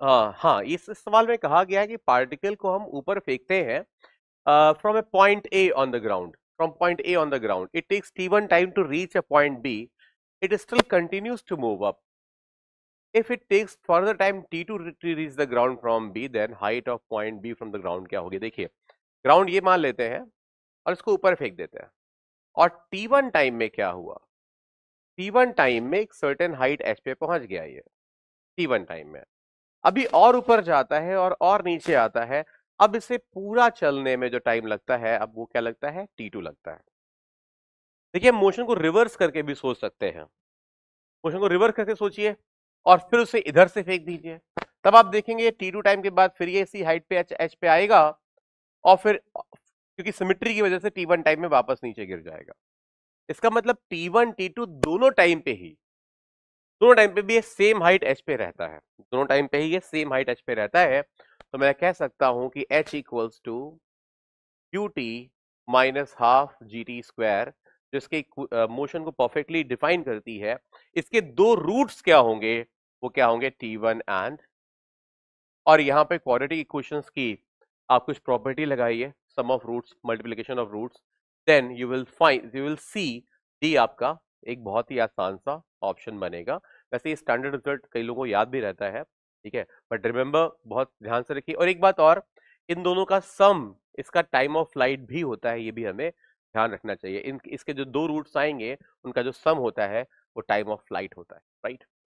हाँ हाँ इस सवाल में कहा गया है कि पार्टिकल को हम ऊपर फेंकते हैं from A point A on the ground from point A on the ground it takes T one time to reach a point B it still continues to move up if it takes further time t to reach the ground from b, then height of point b from the ground क्या होगी? देखिए ground ये मान लेते हैं और इसको ऊपर फेंक देते हैं। और t1 टाइम में क्या हुआ? T1 टाइम में एक सर्टेन हाइट h पे पहुँच गया ये t1 टाइम में। अभी और ऊपर जाता है और और नीचे आता है। अब इसे पूरा चलने में जो टाइम लगता है, अब वो क्या लगता है? T2 लगता है। देखिए मोशन को रिवर्स करके भी सोच सकते हैं। मोशन को रिवर्स करके सोचिए और फिर उसे इधर से फेंक दीजिए। तब आप देखेंगे टी टू टाइम के बाद फिर ये इसी हाइट पे एच एच पे आएगा और फिर क्योंकि सिमिट्री की वजह से टी वन टाइम में वापस नीचे गिर जाएगा। इसका मतलब टी वन टी टू दोनों टाइम पे ही दोनों टाइम पे भी ये सेम हाइट एच पे रहता है। दोनों टाइम पे ही ये सेम हाइट एच पे रहता है। तो मैं कह सकता हूँ कि H equals to Q T minus half G T square जिसके मोशन को परफेक्टली डिफाइन करती है, इसके दो रूट्स क्या होंगे? वो क्या होंगे? टी वन एंड और यहाँ पे क्वाड्रेटिक इक्वेशंस की आप कुछ प्रॉपर्टी लगाइए sum of roots multiplication of roots then you will find you will see the आपका एक बहुत ही आसान सा ऑप्शन बनेगा। वैसे ये स्टैंडर्ड रिज़ल्ट कई लोगों को याद भी रहता है, ठीक है? बट रिमेंबर बहुत ध्यान से रखिए। और एक बात और, इन दोनों का सम, इसका टाइम ऑफ़ फ़्लाइट भी होता है, ये भी हमें ध्यान रखना चाहिए। इन, इसके जो दो रूट्स आएँगे, उनका जो सम होता है, वो टाइम ऑफ़ फ़्लाइट होता है, राइट?